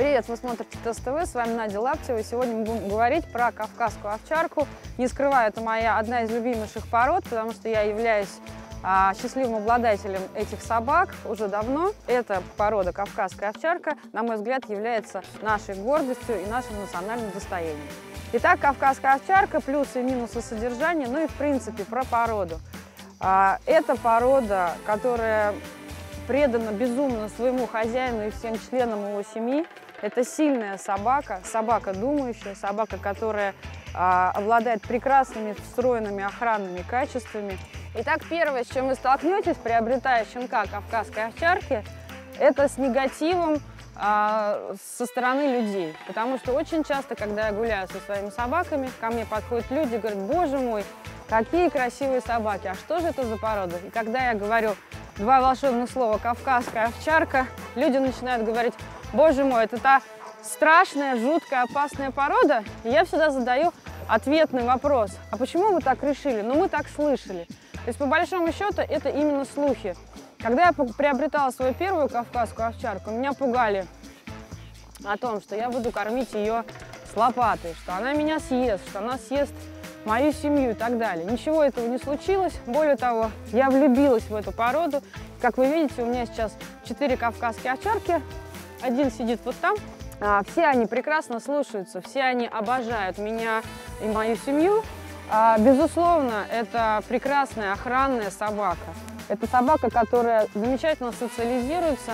Привет, вы смотрите ТСТВ, с вами Надя Лаптева. Сегодня мы будем говорить про кавказскую овчарку. Не скрываю, это моя одна из любимейших пород, потому что я являюсь а, счастливым обладателем этих собак уже давно. Эта порода кавказская овчарка, на мой взгляд, является нашей гордостью и нашим национальным достоянием. Итак, кавказская овчарка, плюсы и минусы содержания, ну и в принципе про породу. А, это порода, которая предана безумно своему хозяину и всем членам его семьи. Это сильная собака, собака думающая, собака, которая а, обладает прекрасными встроенными охранными качествами. Итак, первое, с чем вы столкнетесь, приобретая щенка кавказской овчарки, это с негативом а, со стороны людей. Потому что очень часто, когда я гуляю со своими собаками, ко мне подходят люди и говорят, боже мой, какие красивые собаки, а что же это за порода? И когда я говорю два волшебных слова «кавказская овчарка», люди начинают говорить, боже мой, это та страшная, жуткая, опасная порода. Я всегда задаю ответный вопрос, а почему вы так решили? Ну, мы так слышали. То есть, по большому счету, это именно слухи. Когда я приобретала свою первую кавказскую овчарку, меня пугали о том, что я буду кормить ее с лопатой, что она меня съест, что она съест мою семью и так далее. Ничего этого не случилось. Более того, я влюбилась в эту породу. Как вы видите, у меня сейчас четыре кавказские овчарки. Один сидит вот там. А, все они прекрасно слушаются, все они обожают меня и мою семью. А, безусловно, это прекрасная охранная собака. Это собака, которая замечательно социализируется.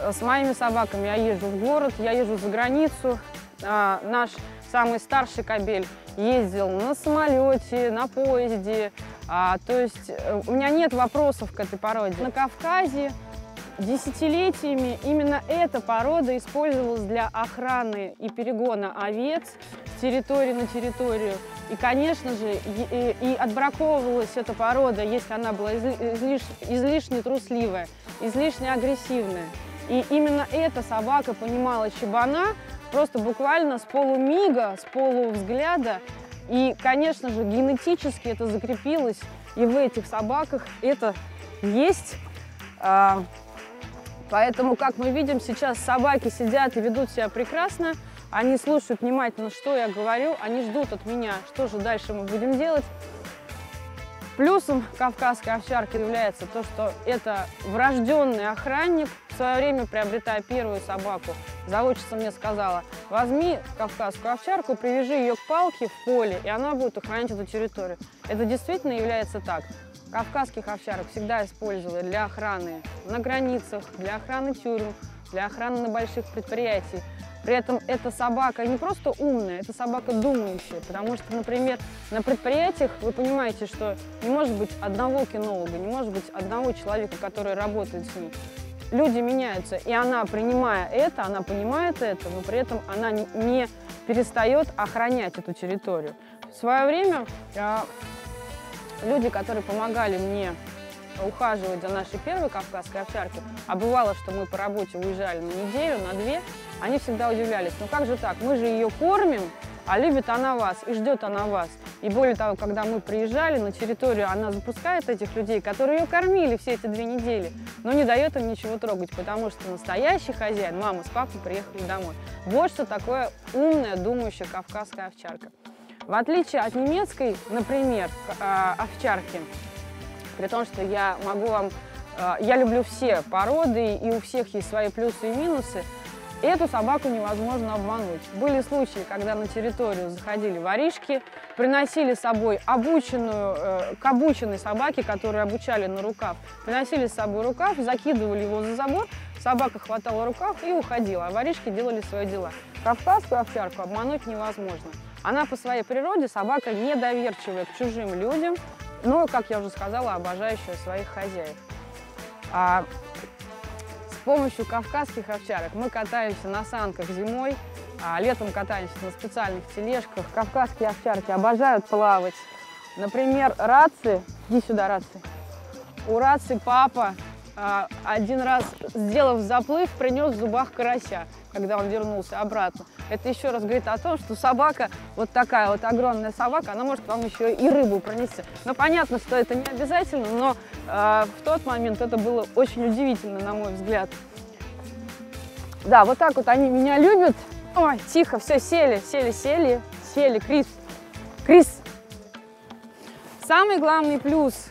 Э, с моими собаками я езжу в город, я езжу за границу. А, наш самый старший кобель ездил на самолете, на поезде. То есть э, у меня нет вопросов к этой породе. На Кавказе десятилетиями именно эта порода использовалась для охраны и перегона овец с территории на территорию. И, конечно же, и, и отбраковывалась эта порода, если она была излиш, излишне трусливая, излишне агрессивная. И именно эта собака понимала чебана просто буквально с полумига, с полувзгляда. И, конечно же, генетически это закрепилось и в этих собаках это есть. А, поэтому, как мы видим, сейчас собаки сидят и ведут себя прекрасно. Они слушают внимательно, что я говорю, они ждут от меня, что же дальше мы будем делать. Плюсом кавказской овчарки является то, что это врожденный охранник. В свое время, приобретая первую собаку, заводчица мне сказала, возьми кавказскую овчарку, привяжи ее к палке в поле, и она будет охранять эту территорию. Это действительно является так. Кавказских овчарок всегда использовали для охраны на границах, для охраны тюрем, для охраны на больших предприятиях. При этом эта собака не просто умная, это собака думающая, потому что, например, на предприятиях вы понимаете, что не может быть одного кинолога, не может быть одного человека, который работает с ним. Люди меняются, и она, принимая это, она понимает это, но при этом она не перестает охранять эту территорию. В свое время а, люди, которые помогали мне ухаживать за нашей первой кавказской овчаркой, а бывало, что мы по работе уезжали на неделю, на две, они всегда удивлялись, ну как же так, мы же ее кормим, а любит она вас и ждет она вас. И более того, когда мы приезжали на территорию, она запускает этих людей, которые ее кормили все эти две недели, но не дает им ничего трогать, потому что настоящий хозяин, мама с папой приехали домой. Вот что такое умная, думающая кавказская овчарка. В отличие от немецкой, например, а, овчарки, при том, что я могу вам... Э, я люблю все породы, и у всех есть свои плюсы и минусы. Эту собаку невозможно обмануть. Были случаи, когда на территорию заходили воришки, приносили с собой обученную, э, к обученной собаке, которую обучали на рукав, приносили с собой рукав, закидывали его за забор, собака хватала рукав и уходила, а воришки делали свои дела. Кавказскую овчарку обмануть невозможно. Она по своей природе собака недоверчивая к чужим людям, но, как я уже сказала, обожающая своих хозяев. А помощью кавказских овчарок мы катаемся на санках зимой, а летом катаемся на специальных тележках. Кавказские овчарки обожают плавать. Например, рации, иди сюда, рации. У рации папа а, один раз, сделав заплыв, принес в зубах карася, когда он вернулся обратно. Это еще раз говорит о том, что собака, вот такая вот огромная собака, она может вам еще и рыбу пронести. Но понятно, что это не обязательно, но э, в тот момент это было очень удивительно, на мой взгляд. Да, вот так вот они меня любят. Ой, тихо, все, сели, сели, сели, сели. Крис, Крис. Самый главный плюс,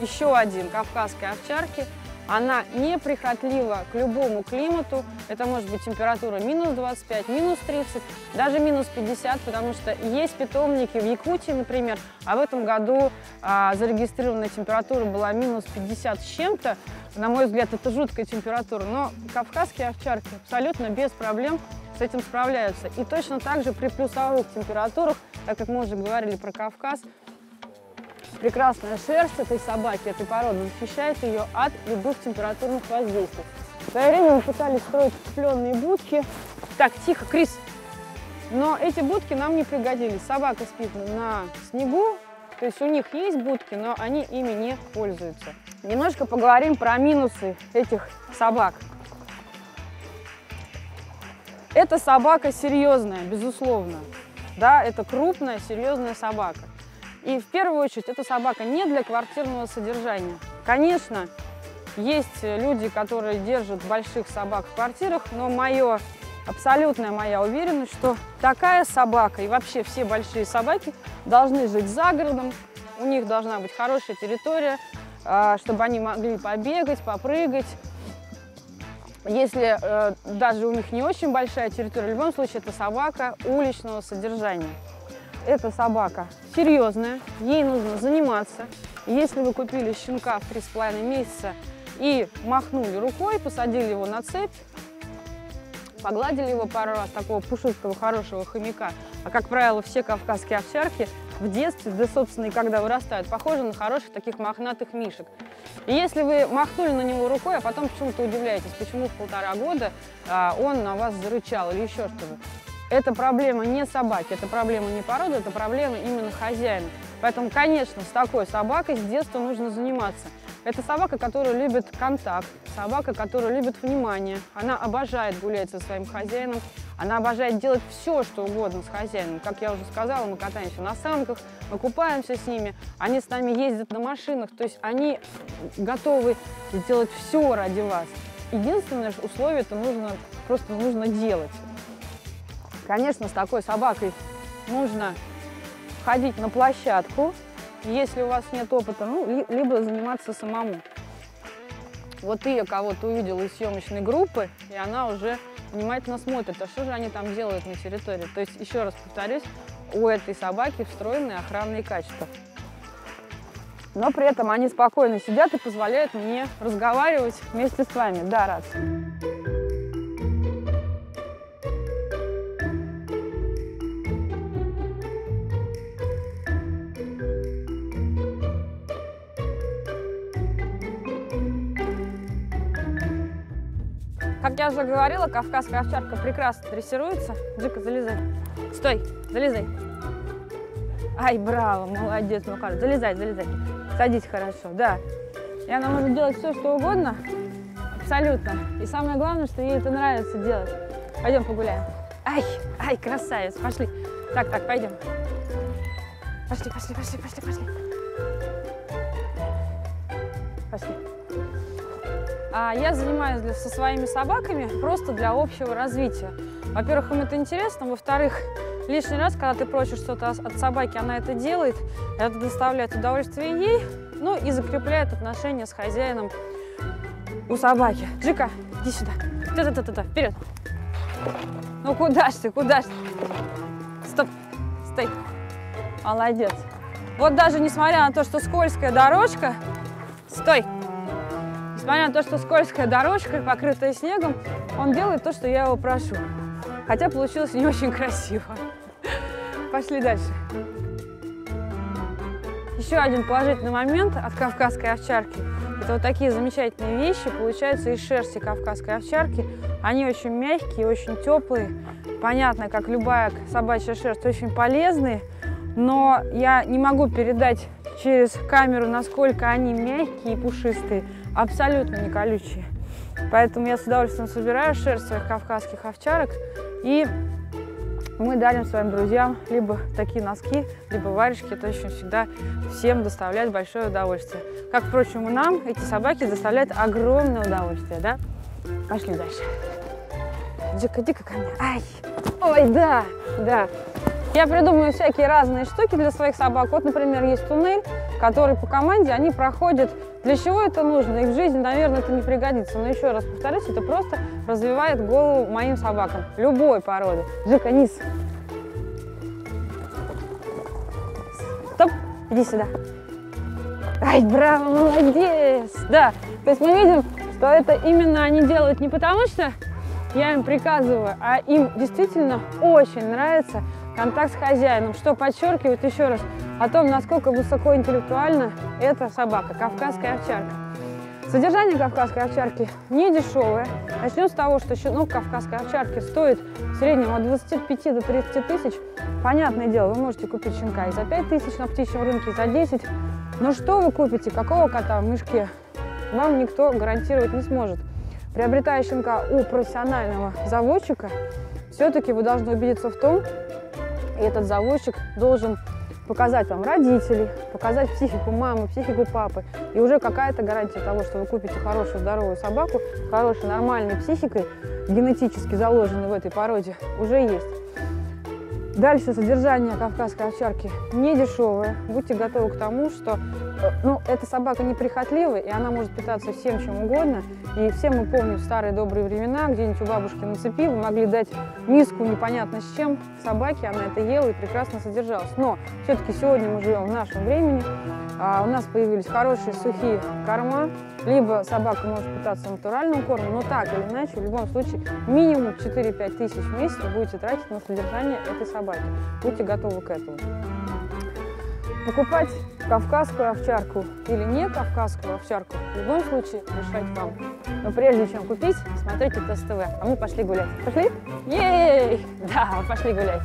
еще один кавказской овчарки – она неприхотлива к любому климату. Это может быть температура минус 25, минус 30, даже минус 50, потому что есть питомники в Якутии, например, а в этом году а, зарегистрированная температура была минус 50 с чем-то. На мой взгляд, это жуткая температура, но кавказские овчарки абсолютно без проблем с этим справляются. И точно так же при плюсовых температурах, так как мы уже говорили про Кавказ, Прекрасная шерсть этой собаки, этой породы, защищает ее от любых температурных воздействий. В свое время мы пытались строить цепленные будки. Так, тихо, Крис. Но эти будки нам не пригодились. Собака спит на снегу, то есть у них есть будки, но они ими не пользуются. Немножко поговорим про минусы этих собак. Эта собака серьезная, безусловно. Да, это крупная, серьезная собака. И в первую очередь эта собака не для квартирного содержания. Конечно, есть люди, которые держат больших собак в квартирах, но мое, абсолютная моя уверенность, что такая собака и вообще все большие собаки должны жить за городом, у них должна быть хорошая территория, а, чтобы они могли побегать, попрыгать. Если э, даже у них не очень большая территория, в любом случае это собака уличного содержания эта собака серьезная, ей нужно заниматься. Если вы купили щенка в 3,5 месяца и махнули рукой, посадили его на цепь, погладили его пару раз, такого пушистого, хорошего хомяка, а, как правило, все кавказские овчарки в детстве, да, собственно, и когда вырастают, похожи на хороших таких мохнатых мишек. И если вы махнули на него рукой, а потом почему-то удивляетесь, почему в полтора года а, он на вас зарычал или еще что-то, это проблема не собаки, это проблема не породы, это проблема именно хозяина. Поэтому, конечно, с такой собакой с детства нужно заниматься. Это собака, которая любит контакт, собака, которая любит внимание. Она обожает гулять со своим хозяином, она обожает делать все, что угодно с хозяином. Как я уже сказала, мы катаемся на санках, мы купаемся с ними, они с нами ездят на машинах, то есть они готовы сделать все ради вас. Единственное условие, это нужно, просто нужно делать. Конечно, с такой собакой нужно ходить на площадку, если у вас нет опыта, ну, либо заниматься самому. Вот ты кого-то увидела из съемочной группы, и она уже внимательно смотрит, а что же они там делают на территории. То есть, еще раз повторюсь, у этой собаки встроенные охранные качества. Но при этом они спокойно сидят и позволяют мне разговаривать вместе с вами. Да, рад. Я уже говорила, кавказская овчарка прекрасно дрессируется. Джика, залезай. Стой, залезай. Ай, браво, молодец, мой хороший. Залезай, залезай. Садись хорошо, да. И она может делать все, что угодно. Абсолютно. И самое главное, что ей это нравится делать. Пойдем погуляем. Ай, ай, красавец, пошли. Так, так, пойдем. Пошли, пошли, пошли, пошли. Пошли. А я занимаюсь для, со своими собаками просто для общего развития. Во-первых, им это интересно, во-вторых, лишний раз, когда ты просишь что-то от собаки, она это делает, это доставляет удовольствие ей, ну и закрепляет отношения с хозяином у собаки. Джика, иди сюда. Та-та-та-та, вперед. Ну куда ж ты, куда ж ты? Стоп, стой. Молодец. Вот даже несмотря на то, что скользкая дорожка, стой. Несмотря на то, что скользкая дорожка, покрытая снегом, он делает то, что я его прошу. Хотя получилось не очень красиво. Пошли дальше. Еще один положительный момент от кавказской овчарки. Это вот такие замечательные вещи получаются из шерсти кавказской овчарки. Они очень мягкие, очень теплые. Понятно, как любая собачья шерсть, очень полезные. Но я не могу передать через камеру, насколько они мягкие и пушистые абсолютно не колючие. Поэтому я с удовольствием собираю шерсть своих кавказских овчарок и мы дарим своим друзьям либо такие носки, либо варежки. Это очень всегда всем доставляет большое удовольствие. Как, впрочем, и нам эти собаки доставляют огромное удовольствие, да? Пошли дальше. Джека, иди ко мне. Ай! Ой, да, да. Я придумываю всякие разные штуки для своих собак. Вот, например, есть туннель, который по команде они проходят. Для чего это нужно? И в жизни, наверное, это не пригодится. Но еще раз повторюсь, это просто развивает голову моим собакам. Любой породы. Джека, низ. Стоп, иди сюда. Ай, браво, молодец! Да, то есть мы видим, что это именно они делают не потому, что я им приказываю, а им действительно очень нравится контакт с хозяином, что подчеркивает еще раз о том, насколько высокоинтеллектуальна эта собака, кавказская овчарка. Содержание кавказской овчарки не дешевое. Начнем с того, что щенок кавказской овчарки стоит в среднем от 25 до 30 тысяч. Понятное дело, вы можете купить щенка и за 5 тысяч на птичьем рынке, и за 10. Но что вы купите, какого кота в мешке, вам никто гарантировать не сможет. Приобретая щенка у профессионального заводчика, все-таки вы должны убедиться в том, и этот заводчик должен показать вам родителей, показать психику мамы, психику папы. И уже какая-то гарантия того, что вы купите хорошую здоровую собаку, хорошей нормальной психикой, генетически заложенной в этой породе, уже есть. Дальше содержание кавказской овчарки не дешевое. Будьте готовы к тому, что э, ну, эта собака неприхотливая, и она может питаться всем чем угодно. И все мы помним старые добрые времена, где-нибудь у бабушки на цепи вы могли дать миску непонятно с чем собаке, она это ела и прекрасно содержалась. Но все-таки сегодня мы живем в нашем времени, а у нас появились хорошие сухие корма, либо собака может питаться натуральным кормом, но так или иначе, в любом случае, минимум 4-5 тысяч в месяц вы будете тратить на содержание этой собаки. Будьте готовы к этому. Покупать кавказскую овчарку или не кавказскую овчарку, в любом случае решать вам. Но прежде чем купить, смотрите ТСТВ. А мы пошли гулять. Пошли? Ей! Да, пошли гулять.